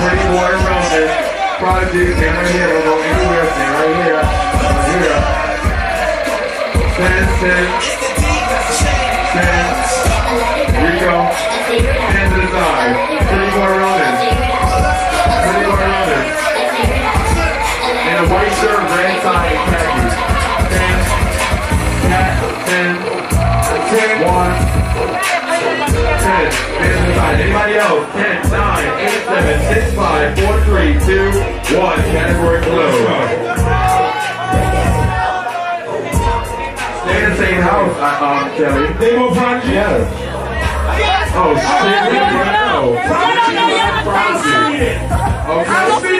Pretty boy Roman. Prodigy, stand right here. Don't go anywhere. Stand right here. Right here. Stand, stand. Stand. Rico. Stand to the side. Pretty boy Roman. Pretty boy Roman. In a white shirt, red tie, and khakis. Stand. Ten. One. Ten. Stand to the side. Anybody else? Ten, Six, five, four, three, two, one. 5, 4, 3, 2, 1. Category blue. Stay in the same house, uh, uh, Kelly. They will find you. Yes. Oh, shit. Oh, no, no, no. Okay.